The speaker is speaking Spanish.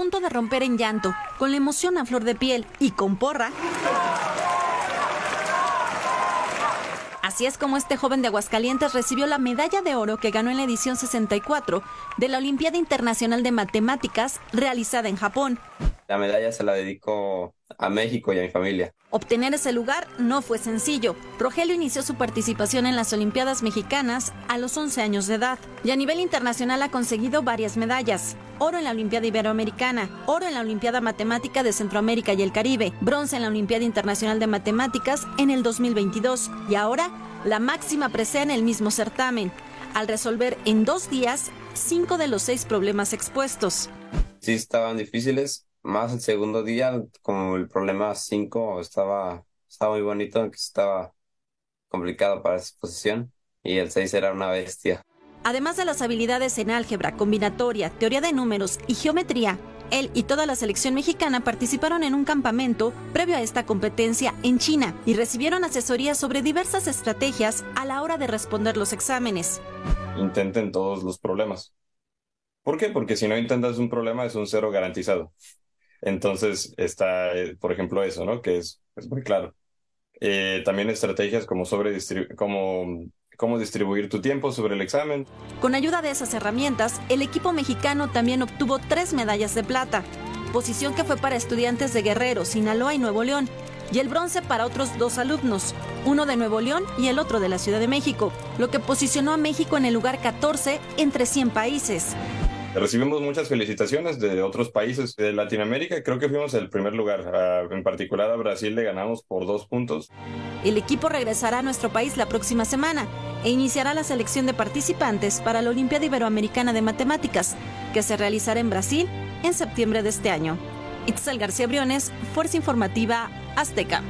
punto de romper en llanto, con la emoción a flor de piel y con porra. Así es como este joven de Aguascalientes recibió la medalla de oro que ganó en la edición 64 de la Olimpiada Internacional de Matemáticas realizada en Japón. La medalla se la dedico a México y a mi familia. Obtener ese lugar no fue sencillo. Rogelio inició su participación en las Olimpiadas Mexicanas a los 11 años de edad y a nivel internacional ha conseguido varias medallas. Oro en la Olimpiada Iberoamericana, oro en la Olimpiada Matemática de Centroamérica y el Caribe, bronce en la Olimpiada Internacional de Matemáticas en el 2022 y ahora la máxima presea en el mismo certamen, al resolver en dos días cinco de los seis problemas expuestos. Sí, estaban difíciles, más el segundo día, como el problema 5 estaba, estaba muy bonito, que estaba complicado para esa posición, y el 6 era una bestia. Además de las habilidades en álgebra, combinatoria, teoría de números y geometría, él y toda la selección mexicana participaron en un campamento previo a esta competencia en China y recibieron asesoría sobre diversas estrategias a la hora de responder los exámenes. Intenten todos los problemas. ¿Por qué? Porque si no intentas un problema es un cero garantizado. Entonces está, eh, por ejemplo, eso, ¿no? Que es, muy claro. Eh, también estrategias como sobre como cómo distribuir tu tiempo sobre el examen. Con ayuda de esas herramientas, el equipo mexicano también obtuvo tres medallas de plata, posición que fue para estudiantes de Guerrero, Sinaloa y Nuevo León, y el bronce para otros dos alumnos, uno de Nuevo León y el otro de la Ciudad de México, lo que posicionó a México en el lugar 14 entre 100 países. Recibimos muchas felicitaciones de otros países de Latinoamérica. Creo que fuimos el primer lugar. en particular a Brasil le ganamos por dos puntos. El equipo regresará a nuestro país la próxima semana e iniciará la selección de participantes para la Olimpiada Iberoamericana de Matemáticas, que se realizará en Brasil en septiembre de este año. Itzel García Briones, Fuerza Informativa Azteca.